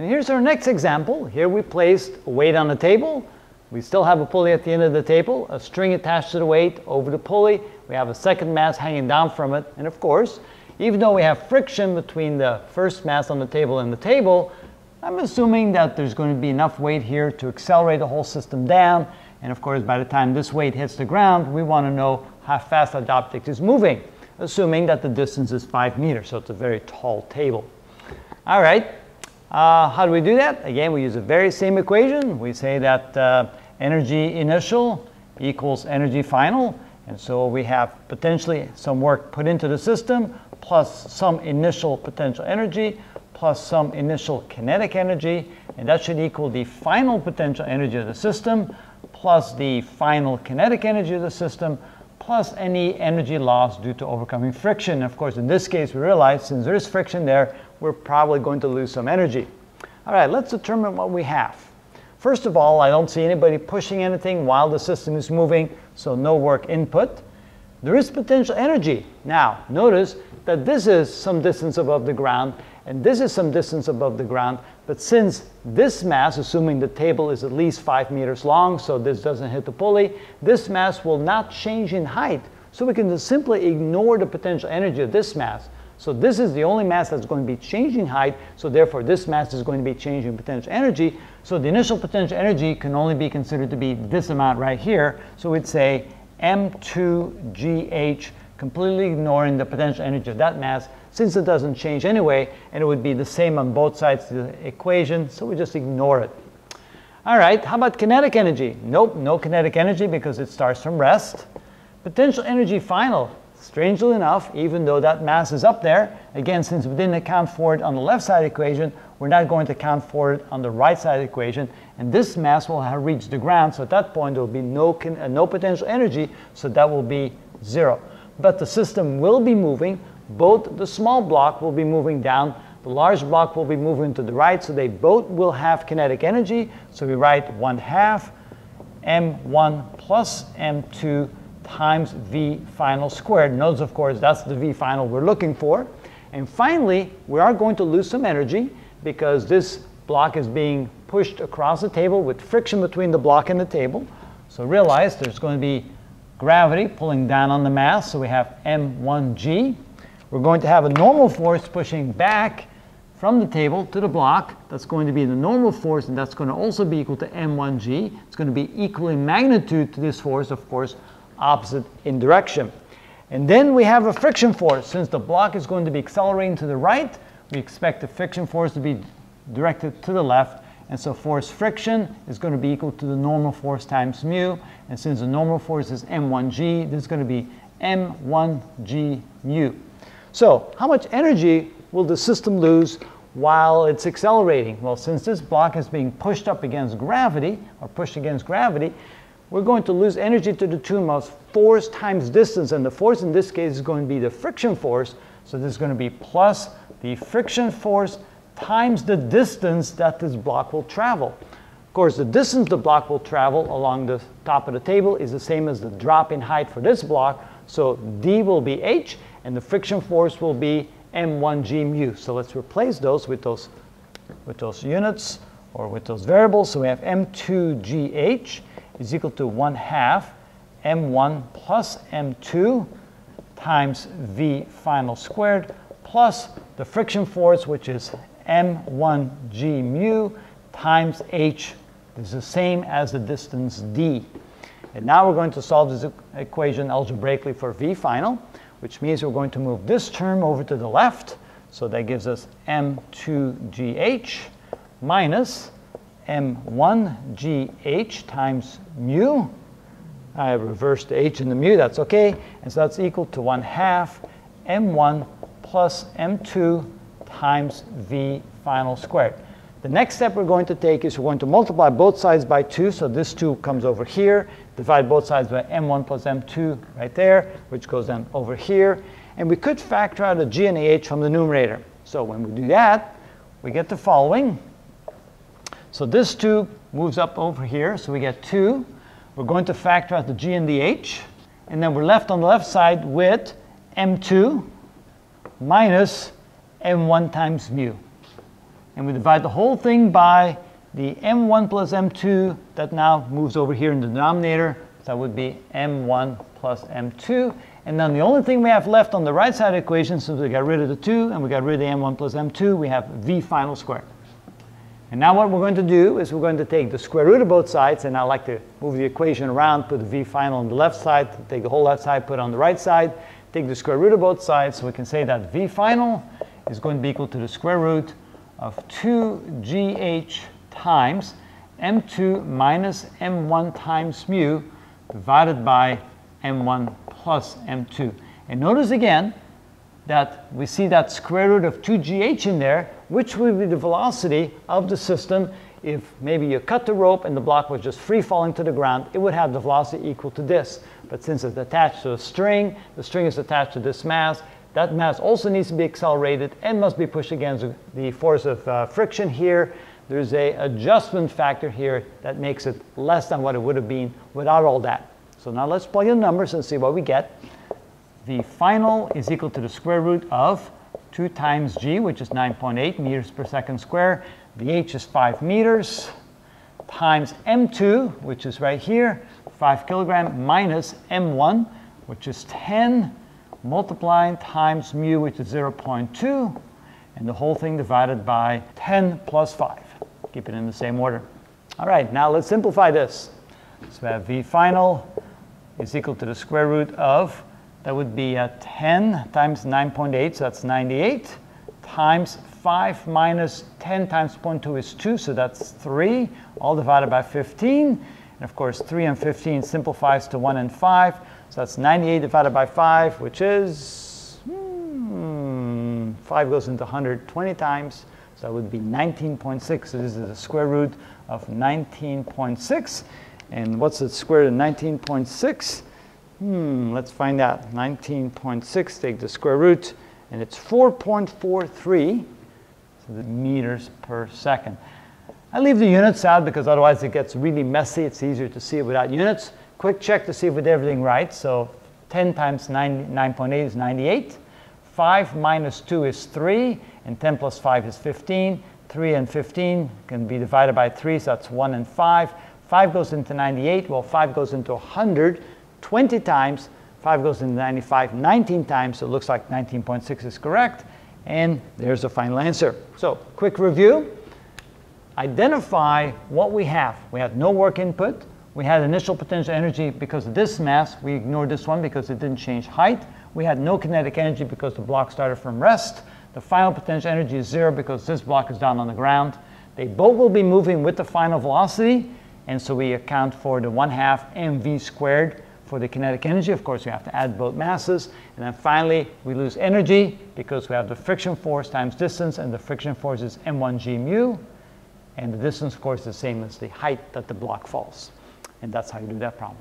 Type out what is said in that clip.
And here's our next example. Here we placed a weight on the table. We still have a pulley at the end of the table, a string attached to the weight over the pulley. We have a second mass hanging down from it. And of course, even though we have friction between the first mass on the table and the table, I'm assuming that there's going to be enough weight here to accelerate the whole system down. And of course, by the time this weight hits the ground, we want to know how fast that object is moving, assuming that the distance is 5 meters. So it's a very tall table. All right. Uh, how do we do that? Again, we use the very same equation. We say that uh, energy initial equals energy final. And so we have potentially some work put into the system plus some initial potential energy plus some initial kinetic energy. And that should equal the final potential energy of the system plus the final kinetic energy of the system plus any energy loss due to overcoming friction. Of course, in this case, we realize since there is friction there, we're probably going to lose some energy. All right, let's determine what we have. First of all, I don't see anybody pushing anything while the system is moving, so no work input. There is potential energy. Now, notice that this is some distance above the ground, and this is some distance above the ground, but since this mass, assuming the table is at least 5 meters long, so this doesn't hit the pulley, this mass will not change in height. So we can just simply ignore the potential energy of this mass. So this is the only mass that's going to be changing height, so therefore this mass is going to be changing potential energy. So the initial potential energy can only be considered to be this amount right here. So we'd say m2gh, completely ignoring the potential energy of that mass, since it doesn't change anyway, and it would be the same on both sides of the equation, so we just ignore it. All right, how about kinetic energy? Nope, no kinetic energy because it starts from rest. Potential energy final, Strangely enough, even though that mass is up there, again, since we didn't account for it on the left side equation, we're not going to account for it on the right side equation. And this mass will have reached the ground, so at that point there will be no, uh, no potential energy, so that will be zero. But the system will be moving. Both the small block will be moving down, the large block will be moving to the right, so they both will have kinetic energy. So we write 1 half m1 plus m2 times V final squared. Notice, of course, that's the V final we're looking for. And finally, we are going to lose some energy because this block is being pushed across the table with friction between the block and the table. So realize there's going to be gravity pulling down on the mass, so we have m1g. We're going to have a normal force pushing back from the table to the block. That's going to be the normal force, and that's going to also be equal to m1g. It's going to be equal in magnitude to this force, of course, opposite in direction. And then we have a friction force. Since the block is going to be accelerating to the right, we expect the friction force to be directed to the left. And so force friction is going to be equal to the normal force times mu. And since the normal force is m1g, this is going to be m1g mu. So how much energy will the system lose while it's accelerating? Well, since this block is being pushed up against gravity, or pushed against gravity, we're going to lose energy to the tune of force times distance. And the force in this case is going to be the friction force. So this is going to be plus the friction force times the distance that this block will travel. Of course, the distance the block will travel along the top of the table is the same as the drop in height for this block. So d will be h, and the friction force will be m1g mu. So let's replace those with those, with those units or with those variables. So we have m2gh is equal to 1 half m1 plus m2 times v final squared plus the friction force, which is m1g mu times h. This is the same as the distance d. And now we're going to solve this equation algebraically for v final, which means we're going to move this term over to the left. So that gives us m2gh minus m1gh times mu. I reversed the h and the mu, that's okay. And so that's equal to 1 half m1 plus m2 times v final squared. The next step we're going to take is we're going to multiply both sides by 2. So this 2 comes over here. Divide both sides by m1 plus m2 right there, which goes then over here. And we could factor out a g and a h from the numerator. So when we do that, we get the following. So this 2 moves up over here, so we get 2. We're going to factor out the g and the h, and then we're left on the left side with m2 minus m1 times mu. and we divide the whole thing by the m1 plus m2 that now moves over here in the denominator. So that would be m1 plus m2. And then the only thing we have left on the right side of the equation, since we got rid of the 2 and we got rid of the m1 plus m2, we have v final squared. And now what we're going to do is we're going to take the square root of both sides, and I like to move the equation around, put the v final on the left side, take the whole left side, put it on the right side, take the square root of both sides, so we can say that v final is going to be equal to the square root of 2gh times m2 minus m1 times mu divided by m1 plus m2. And notice again that we see that square root of 2gh in there, which would be the velocity of the system if maybe you cut the rope and the block was just free falling to the ground, it would have the velocity equal to this. But since it's attached to a string, the string is attached to this mass, that mass also needs to be accelerated and must be pushed against the force of uh, friction here. There's a adjustment factor here that makes it less than what it would have been without all that. So now let's plug in numbers and see what we get. The final is equal to the square root of 2 times g, which is 9.8 meters per second square. The h is 5 meters times m2, which is right here, 5 kilogram, minus m1, which is 10 multiplying times mu, which is 0.2, and the whole thing divided by 10 plus 5. Keep it in the same order. All right, now let's simplify this. So we have v final is equal to the square root of, that would be uh, 10 times 9.8, so that's 98, times 5 minus 10 times 0.2 is 2, so that's 3, all divided by 15. And of course, 3 and 15 simplifies to 1 and 5. So that's 98 divided by 5, which is, hmm, 5 goes into 120 times. So that would be 19.6. So this is the square root of 19.6. And what's the square root of 19.6? Hmm, let's find out. 19.6, take the square root, and it's 4.43 so meters per second. I leave the units out because otherwise it gets really messy. It's easier to see it without units. Quick check to see if we did everything right. So 10 times 9.8 is 98. 5 minus 2 is 3, and 10 plus 5 is 15. 3 and 15 can be divided by 3, so that's 1 and 5. 5 goes into 98, well 5 goes into 100 20 times, 5 goes into 95 19 times, so it looks like 19.6 is correct, and there's the final answer. So quick review, identify what we have. We had no work input, we had initial potential energy because of this mass. We ignored this one because it didn't change height. We had no kinetic energy because the block started from rest. The final potential energy is zero because this block is down on the ground. They both will be moving with the final velocity, and so we account for the 1 half mv squared for the kinetic energy. Of course, we have to add both masses. And then finally, we lose energy because we have the friction force times distance, and the friction force is m1g mu. And the distance, of course, is the same as the height that the block falls. And that's how you do that problem.